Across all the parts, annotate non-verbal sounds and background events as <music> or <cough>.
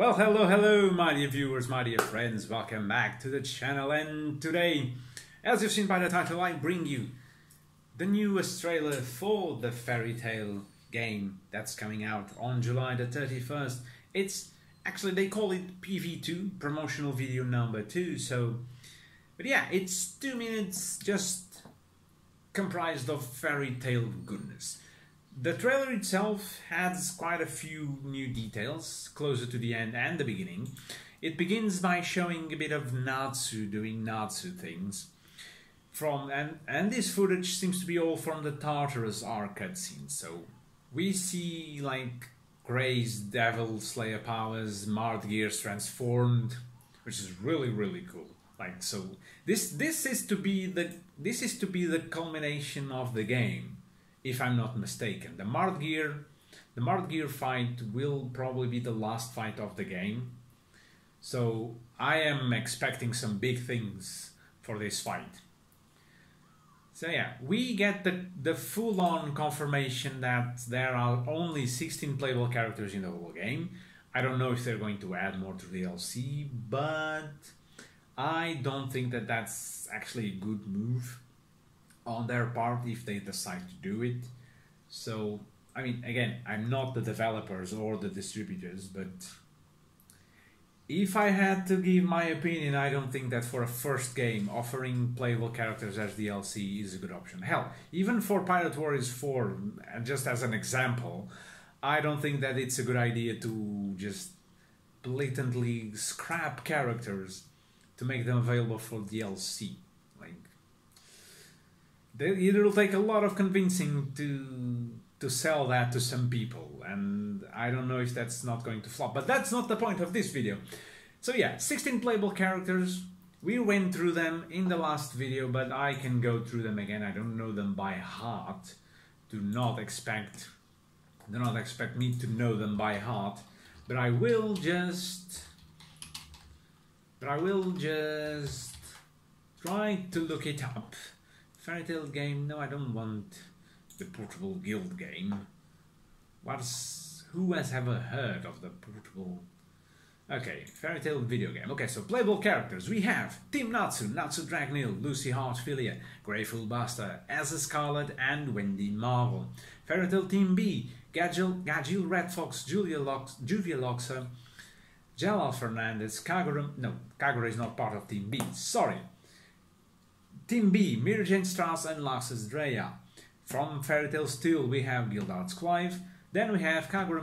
Well, hello, hello, my dear viewers, my dear friends. Welcome back to the channel. And today, as you've seen by the title, I bring you the newest trailer for the Fairy Tail game that's coming out on July the 31st. It's actually, they call it PV2, promotional video number two. So, but yeah, it's two minutes just comprised of fairy tail goodness. The trailer itself adds quite a few new details closer to the end and the beginning. It begins by showing a bit of Natsu doing Natsu things. From and and this footage seems to be all from the Tartarus arc cutscene. So we see like Gray's Devil Slayer powers, Mard Geer's transformed, which is really really cool. Like so, this this is to be the this is to be the culmination of the game if I'm not mistaken. The Mard Geer, the Mard Geer fight will probably be the last fight of the game. So I am expecting some big things for this fight. So yeah, we get the, the full-on confirmation that there are only 16 playable characters in the whole game. I don't know if they're going to add more to the DLC, but I don't think that that's actually a good move on their part if they decide to do it. So, I mean, again, I'm not the developers or the distributors, but if I had to give my opinion, I don't think that for a first game, offering playable characters as DLC is a good option. Hell, even for Pirate Warriors 4, just as an example, I don't think that it's a good idea to just blatantly scrap characters to make them available for DLC it'll take a lot of convincing to to sell that to some people and i don't know if that's not going to flop but that's not the point of this video. So yeah 16 playable characters. We went through them in the last video but i can go through them again. I don't know them by heart. Do not expect do not expect me to know them by heart. But i will just but i will just try to look it up Fairy Tail game? No, I don't want the portable guild game. What's who has ever heard of the portable? Okay, Fairy Tail video game. Okay, so playable characters. We have Team Natsu, Natsu Dragneel, Lucy Heartfilia, Gray Fullbuster, Erza Scarlet, and Wendy Marvel. Fairy Tail Team B, Gajeel, Gagil Red Fox, Juvia Lockser, Juvia Lockser, Jellal Fernandes, Kagura. No, Kagura is not part of Team B. Sorry. Team B, Mirajane Strauss and Laxus Dreyar. From Fairy Tail Steel we have Gildarts Clive, then we have Kagura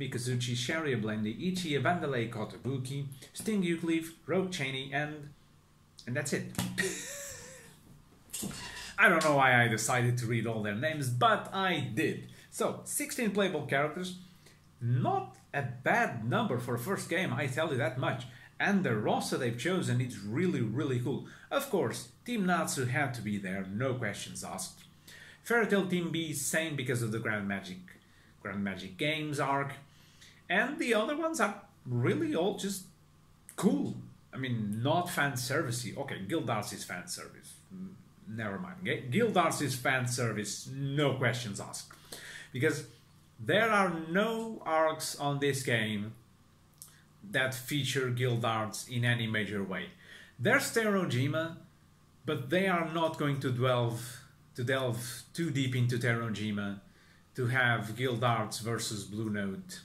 Mikazuchi, Sherria Blendy, Ichiya Vandalay Kotobuki, Sting Eucliffe, Rogue Cheney, and... and that's it. <laughs> I don't know why I decided to read all their names, but I did. So, 16 playable characters, not a bad number for a first game, I tell you that much and the roster they've chosen is really really cool. Of course, Team Natsu had to be there, no questions asked. Fairy Tail Team B, same because of the Grand Magic, Grand Magic Games arc, and the other ones are really all just cool. I mean, not fan servicey. Okay, Gildarts is fan service. Mm, never mind. Gildarts is fan service, no questions asked. Because there are no arcs on this game that feature Gildarts in any major way. There's Tenrojima, but they are not going to delve to delve too deep into Tenrojima to have Gildarts versus Blue Note.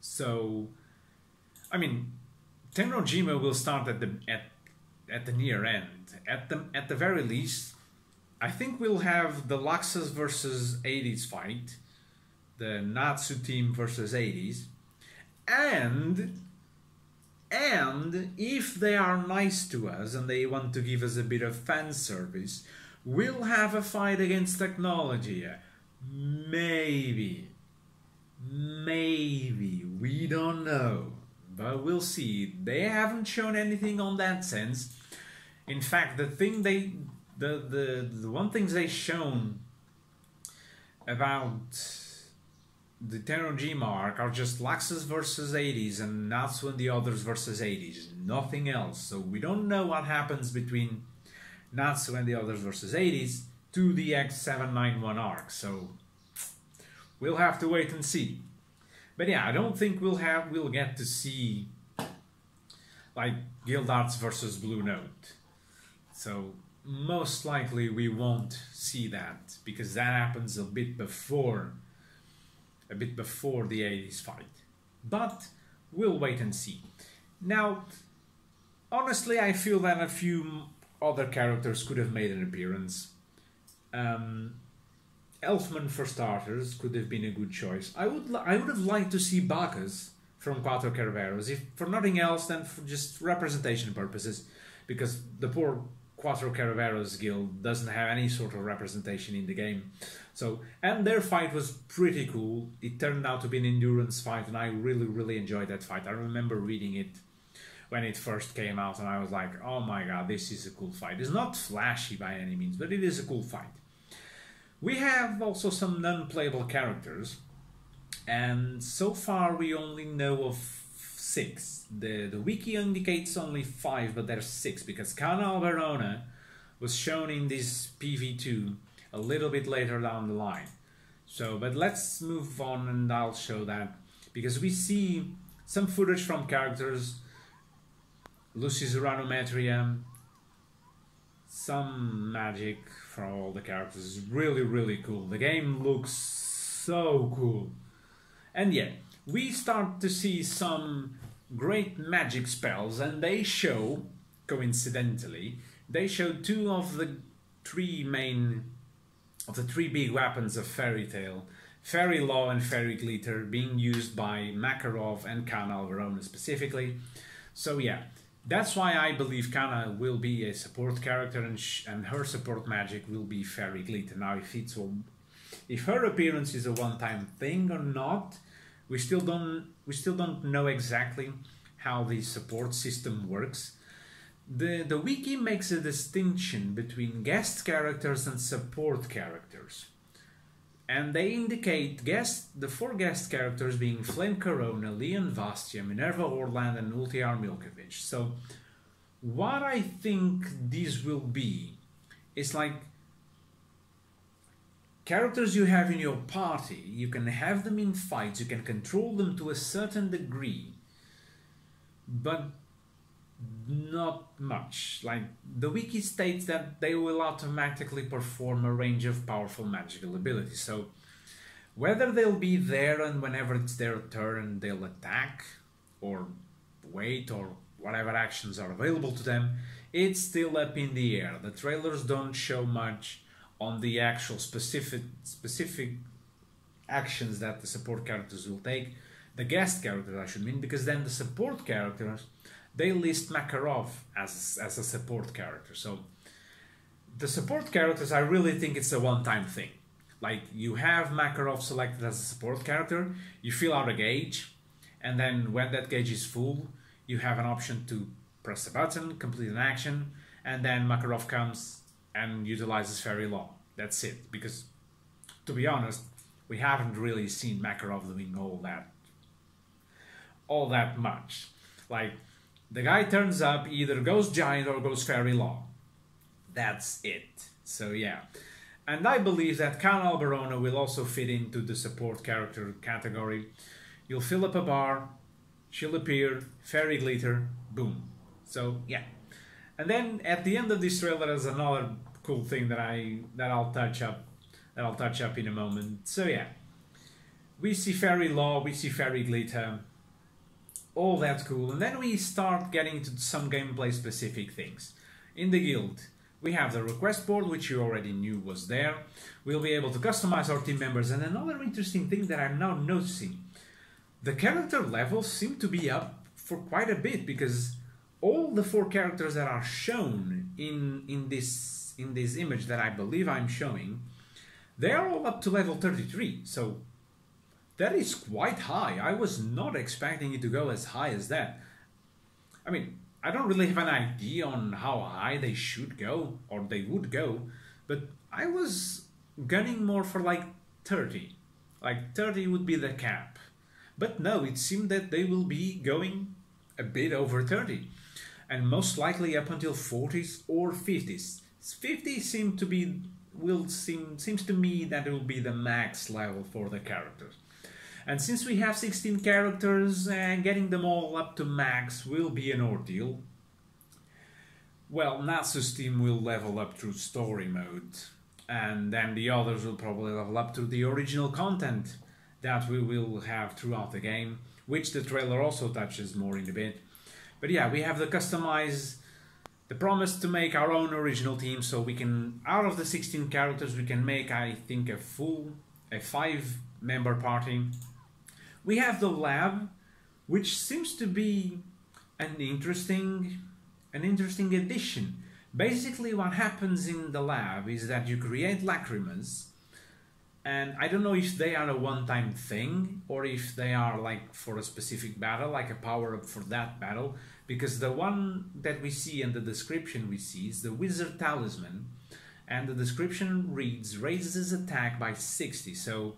So, I mean, Tenrojima will start at the at at the near end. At the at the very least, I think we'll have the Laxus versus Hades fight, the Natsu team versus Hades, and and if they are nice to us and they want to give us a bit of fan service, we'll have a fight against Acnologia. Maybe. Maybe. We don't know. But we'll see. They haven't shown anything on that sense. In fact, the thing they the the, the one things they shown about the Tenrojima arc are just Laxus versus Hades and Natsu and the others versus Hades. Nothing else. So we don't know what happens between Natsu and the others versus Hades to the X791 arc. So we'll have to wait and see. But yeah, I don't think we'll have we'll get to see like Gildarts versus Blue Note. So most likely we won't see that because that happens a bit before a bit before the Hades fight. But we'll wait and see. Now, honestly, I feel that a few other characters could have made an appearance. Um, Elfman, for starters, could have been a good choice. I would I would have liked to see Bacchus from Quatro Cerberus, if for nothing else than for just representation purposes, because the poor Quatro Cerberus guild doesn't have any sort of representation in the game. So, and their fight was pretty cool. It turned out to be an endurance fight, and I really, really enjoyed that fight. I remember reading it when it first came out, and I was like, oh my god, this is a cool fight. It's not flashy by any means, but it is a cool fight. We have also some non playable characters, and so far we only know of six. The, the wiki indicates only five, but there's six because Cana Alberona was shown in this PV2 a little bit later down the line. So, but let's move on and I'll show that because we see some footage from characters Lucy's Uranometria, some magic from all the characters. really, really cool. The game looks so cool. And yeah, we start to see some great magic spells, and they show, coincidentally, they show two of the three main, of the three big weapons of Fairy tail Fairy Law and Fairy Glitter being used by Makarov and Cana Alberona specifically. So yeah, that's why I believe Cana will be a support character and, and her support magic will be Fairy Glitter. Now, if it's a, if her appearance is a one-time thing or not, we still don't we still don't know exactly how the support system works. The the wiki makes a distinction between guest characters and support characters and they indicate guest the four guest characters being Flare Corona, Lyon Vastia, Minerva Orland, and Ultear Milkovich. So, what I think these will be is like characters you have in your party. You can have them in fights, you can control them to a certain degree, but not much. Like the wiki states that they will automatically perform a range of powerful magical abilities. So whether they'll be there and whenever it's their turn they'll attack or wait or whatever actions are available to them, it's still up in the air. The trailers don't show much on the actual specific specific actions that the support characters will take. The guest characters I should mean because then the support characters they list Makarov as, as a support character. So the support characters, I really think it's a one-time thing. Like you have Makarov selected as a support character, you fill out a gauge, and then when that gauge is full, you have an option to press a button, complete an action, and then Makarov comes and utilizes Fairy Law. That's it. Because to be honest, we haven't really seen Makarov doing all that all that much. Like the guy turns up, either goes giant or goes fairy law. That's it. So yeah. And I believe that Cana Alberona will also fit into the support character category. You'll fill up a bar, she'll appear, fairy glitter, boom. So yeah. And then at the end of this trailer there's another cool thing that I that I'll touch up that I'll touch up in a moment. So yeah. We see fairy law, we see fairy glitter, all that's cool. And then we start getting to some gameplay specific things. In the guild, we have the request board, which you already knew was there. We'll be able to customize our team members. And another interesting thing that I'm now noticing, the character levels seem to be up for quite a bit because all the four characters that are shown in, in this in this image that I believe I'm showing, they are all up to level 33. So that is quite high. I was not expecting it to go as high as that. I mean, I don't really have an idea on how high they should go or they would go, but I was gunning more for like 30. Like 30 would be the cap. But no, it seemed that they will be going a bit over 30 and most likely up until 40s or 50s. 50 seem to be will seem seems to me that it will be the max level for the characters. And since we have 16 characters and getting them all up to max will be an ordeal, well, Natsu's team will level up through story mode, and then the others will probably level up through the original content that we will have throughout the game, which the trailer also touches more in a bit. But yeah, we have the customize, the promise to make our own original team, so we can, out of the 16 characters, we can make, I think, a full, a five member party. We have the lab, which seems to be an interesting an interesting addition. Basically, what happens in the lab is that you create lacrimas, and I don't know if they are a one-time thing or if they are like for a specific battle, like a power-up for that battle. Because the one that we see in the description we see is the Wizard Talisman, and the description reads raises his attack by 60. So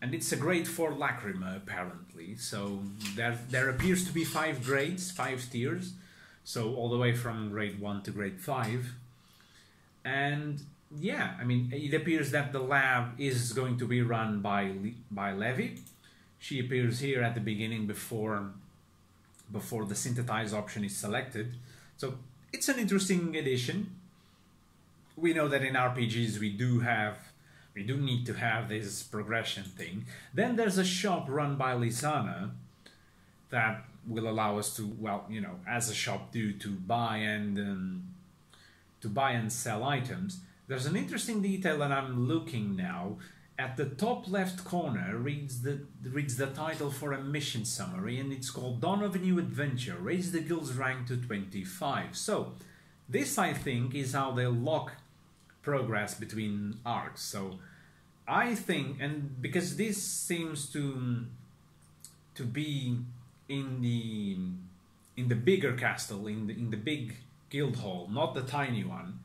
and it's a grade 4 lacrima apparently. So there there appears to be five grades five tiers. So all the way from grade 1 to grade 5 and yeah i mean it appears that the lab is going to be run by by levy she appears here at the beginning before before the synthesize option is selected so it's an interesting addition we know that in rpgs we do have we do need to have this progression thing then there's a shop run by Lisanna that will allow us to, well, you know, as a shop do, to buy and um, to buy and sell items. There's an interesting detail that I'm looking now. At the top left corner reads the reads the title for a mission summary, and it's called Dawn of a New Adventure. Raise the guild's rank to 25. So, this I think is how they lock progress between arcs. So, I think, and because this seems to to be in the in the bigger castle, in the in the big guild hall, not the tiny one.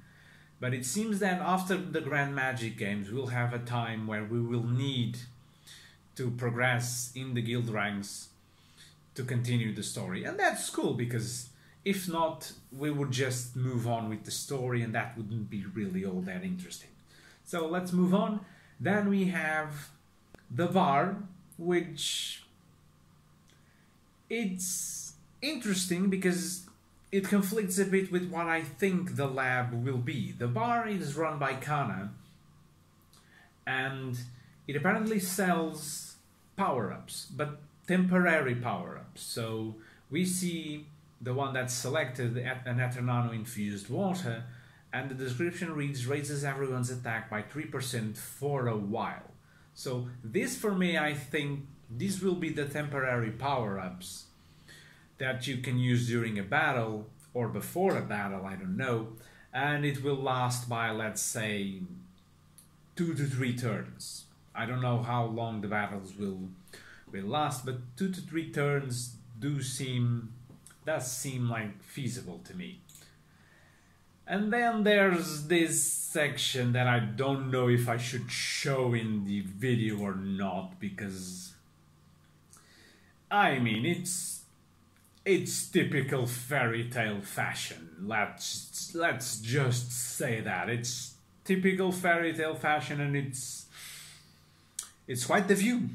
But it seems that after the Grand Magic Games, we'll have a time where we will need to progress in the guild ranks to continue the story. And that's cool because if not, we would just move on with the story and that wouldn't be really all that interesting. So let's move on. Then we have the bar, which it's interesting because it conflicts a bit with what I think the lab will be. The bar is run by Cana, and it apparently sells power ups, but temporary power ups. So we see the one that's selected at an Eternano infused water, and the description reads raises everyone's attack by 3% for a while. So this for me, I think these will be the temporary power-ups that you can use during a battle or before a battle, I don't know, and it will last by, let's say, two to three turns. I don't know how long the battles will will last, but two to three turns do seem does seem like feasible to me. And then there's this section that I don't know if I should show in the video or not because I mean, it's it's typical fairy tail fashion. Let's let's just say that it's typical fairy tail fashion, and it's it's quite the view.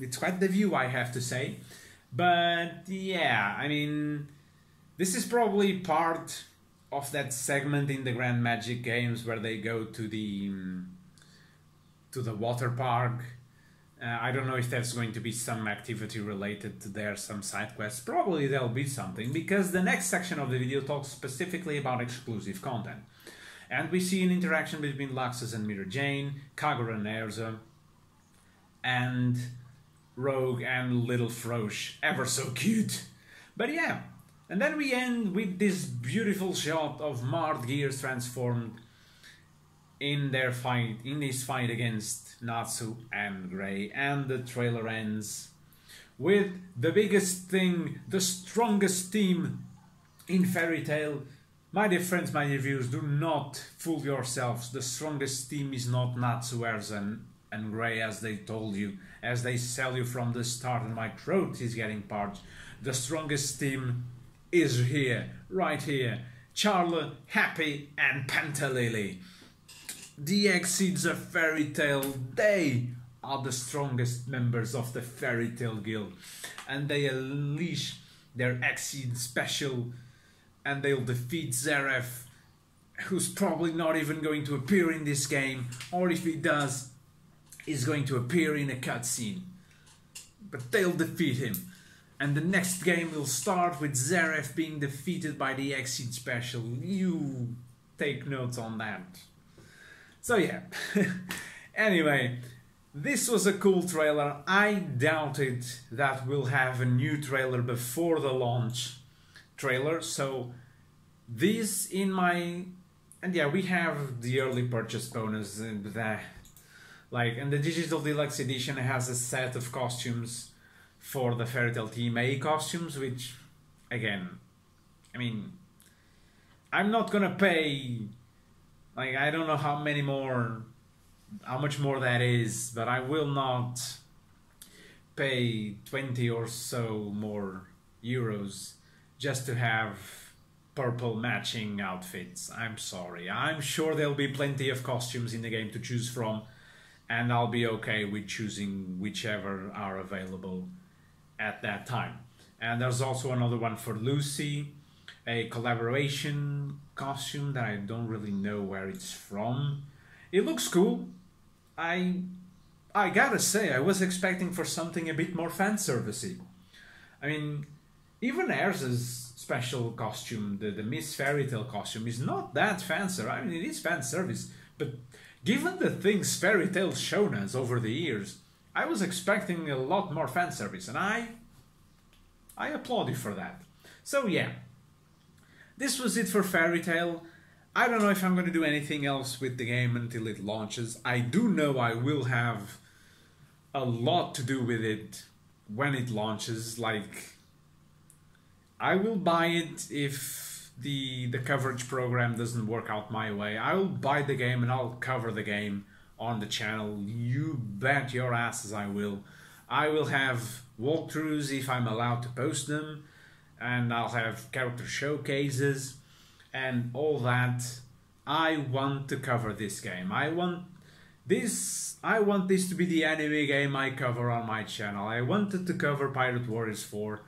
It's quite the view, I have to say. But yeah, I mean, this is probably part of that segment in the Grand Magic Games where they go to the to the water park uh, I don't know if there's going to be some activity related to there, some side quests. Probably there'll be something because the next section of the video talks specifically about exclusive content. And we see an interaction between Laxus and Mirajane, Kagura and Erza, and Rogue and Little Frosch. Ever so cute. But yeah, and then we end with this beautiful shot of Mard Geer's transformed in their fight, in this fight against Natsu and Gray, and the trailer ends with the biggest thing, the strongest team in Fairy Tail. My dear friends, my dear viewers, do not fool yourselves. The strongest team is not Natsu, Erza, and Gray as they told you, as they sell you from the start, and my throat is getting parched. The strongest team is here, right here. Charla, Happy, and Pantherlily. The exceeds a fairy tail. They are the strongest members of the Fairy Tail Guild, and they unleash their Exceed special, and they'll defeat Zeref, who's probably not even going to appear in this game, or if he does, is going to appear in a cutscene. But they'll defeat him. And the next game will start with Zeref being defeated by the Exceed special. You take notes on that. So yeah. <laughs> anyway, this was a cool trailer. I doubted that we'll have a new trailer before the launch trailer. So this in my and yeah, we have the early purchase bonus and that like and the digital deluxe edition has a set of costumes for the Fairy Tail Team A costumes, which again, I mean, I'm not gonna pay like I don't know how many more how much more that is, but I will not pay 20 or so more euros just to have purple matching outfits. I'm sorry. I'm sure there'll be plenty of costumes in the game to choose from, and I'll be okay with choosing whichever are available at that time. And there's also another one for Lucy, a collaboration costume that I don't really know where it's from. It looks cool. I I gotta say, I was expecting for something a bit more fan servicey. I mean, even Erza's special costume, the, the Miss Fairy Tail costume, is not that fan service. I mean, it is fan service, but given the things Fairy Tail's shown us over the years, I was expecting a lot more fan service, and I I applaud you for that. So yeah, this was it for Fairy Tail. I don't know if I'm going to do anything else with the game until it launches. I do know I will have a lot to do with it when it launches. Like, I will buy it if the the coverage program doesn't work out my way. I will buy the game and I'll cover the game on the channel. You bet your asses I will. I will have walkthroughs if I'm allowed to post them, and I'll have character showcases and all that. I want to cover this game. I want this I want this to be the anime game I cover on my channel. I wanted to cover Pirate Warriors 4,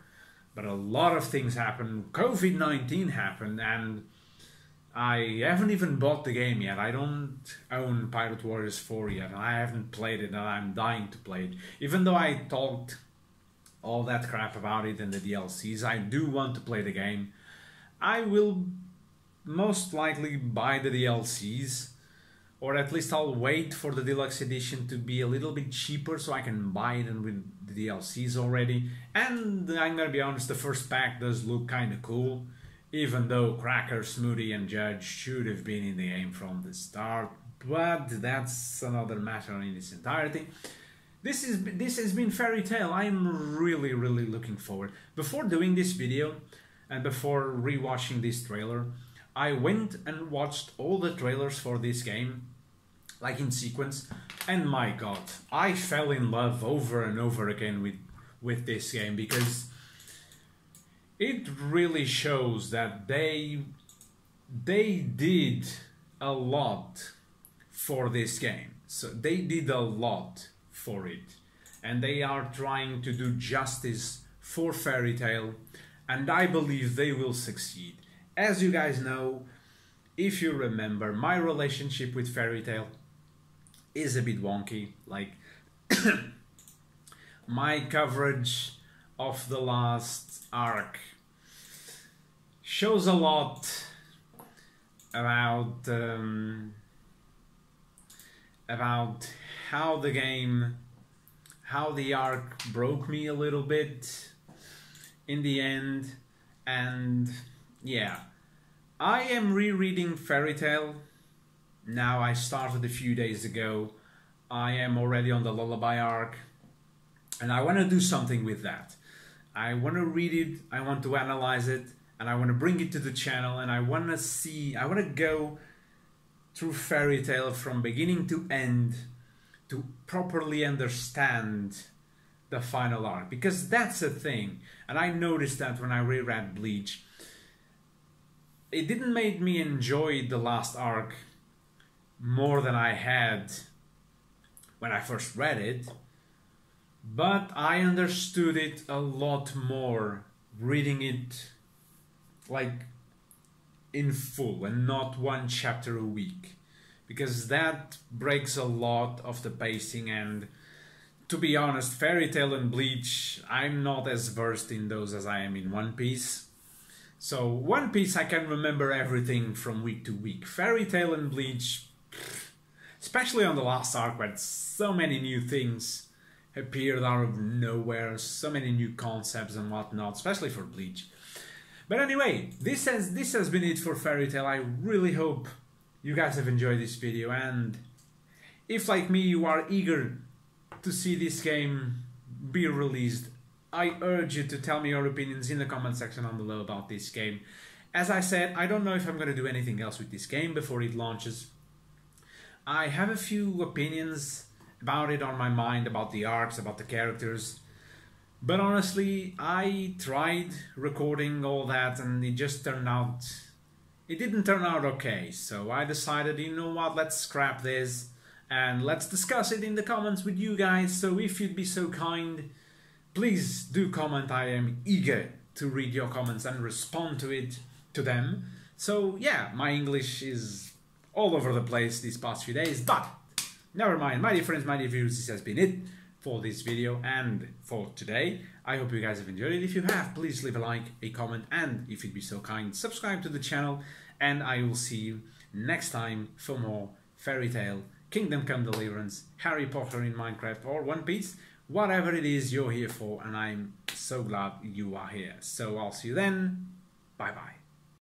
but a lot of things happened. COVID-19 happened and I haven't even bought the game yet. I don't own Pirate Warriors 4 yet, and I haven't played it, and I'm dying to play it. Even though I talked all that crap about it and the DLCs, I do want to play the game. I will most likely buy the DLCs, or at least I'll wait for the deluxe edition to be a little bit cheaper so I can buy it with the DLCs already. And I'm gonna be honest, the first pack does look kinda cool, even though Cracker, Smoothie, and Judge should have been in the game from the start, but that's another matter in its entirety. This is this has been Fairy Tail. I'm really really looking forward. Before doing this video and before rewatching this trailer, I went and watched all the trailers for this game, like in sequence, and my god, I fell in love over and over again with with this game because it really shows that they they did a lot for this game. So they did a lot for it, and they are trying to do justice for Fairy Tail, and I believe they will succeed as you guys know, if you remember, my relationship with Fairy Tail is a bit wonky. Like, <coughs> my coverage of the last arc shows a lot about um, about how the game how the arc broke me a little bit in the end and yeah. I am rereading Fairy Tail. Now I started a few days ago. I am already on the Lullaby arc. And I want to do something with that. I want to read it, I want to analyze it, and I want to bring it to the channel, and I want to see, I want to go through Fairy Tail from beginning to end to properly understand the final arc. Because that's a thing. And I noticed that when I reread Bleach it didn't make me enjoy the last arc more than I had when I first read it, but I understood it a lot more reading it like in full and not one chapter a week because that breaks a lot of the pacing. And to be honest fairy tail and bleach i'm not as versed in those as i am in one piece. So one piece i can remember everything from week to week. Fairy tail and bleach especially on the last arc where so many new things appeared out of nowhere so many new concepts and whatnot especially for bleach. But anyway this has this has been it for fairy tail i really hope you guys have enjoyed this video and if like me you are eager to see this game be released I urge you to tell me your opinions in the comment section down below about this game. As I said, I don't know if I'm going to do anything else with this game before it launches. I have a few opinions about it on my mind, about the arcs, about the characters. But honestly, I tried recording all that and it just turned out it didn't turn out okay, so I decided, you know what, let's scrap this and let's discuss it in the comments with you guys. So if you'd be so kind, please do comment. I am eager to read your comments and respond to it to them. So yeah, my English is all over the place these past few days, but never mind. My dear friends, my dear viewers, this has been it for this video and for today. I hope you guys have enjoyed it. If you have, please leave a like, a comment, and if you'd be so kind, subscribe to the channel. And I will see you next time for more Fairy Tail, Kingdom Come Deliverance, Harry Potter in Minecraft, or One Piece. Whatever it is you're here for, and I'm so glad you are here. So I'll see you then. Bye bye.